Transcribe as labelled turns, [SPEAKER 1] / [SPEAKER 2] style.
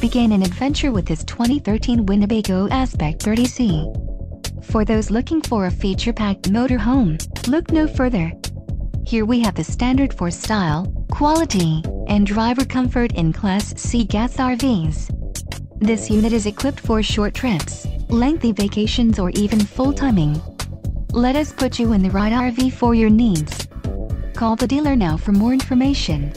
[SPEAKER 1] Begin an adventure with his 2013 Winnebago Aspect 30C. For those looking for a feature-packed motorhome, look no further. Here we have the standard for style, quality, and driver comfort in Class C gas RVs. This unit is equipped for short trips, lengthy vacations or even full timing. Let us put you in the right RV for your needs. Call the dealer now for more information.